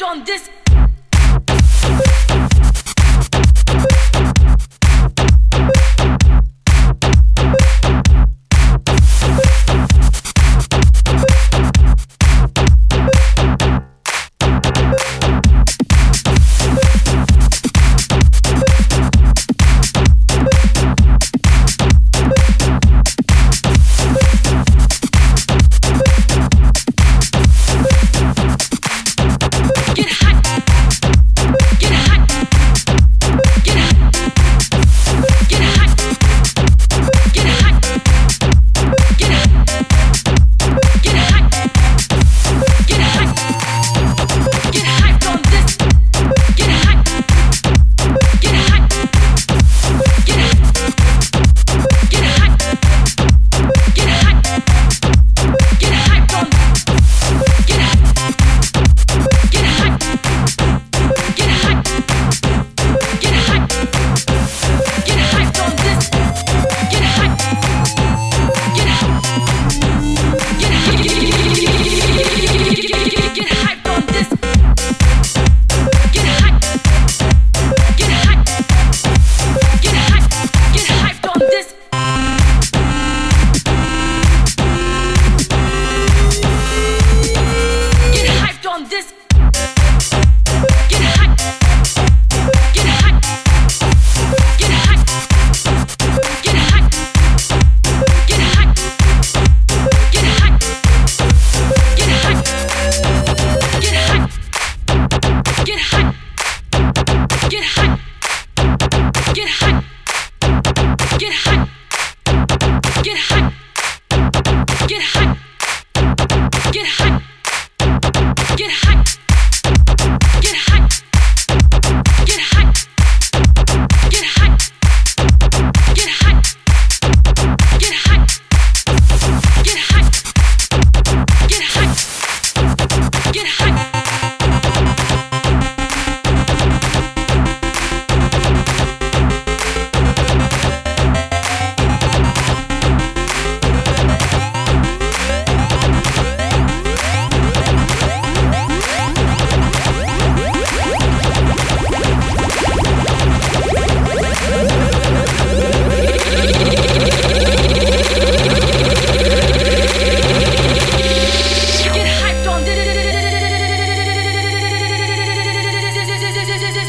on this Get high. Get high. Get high.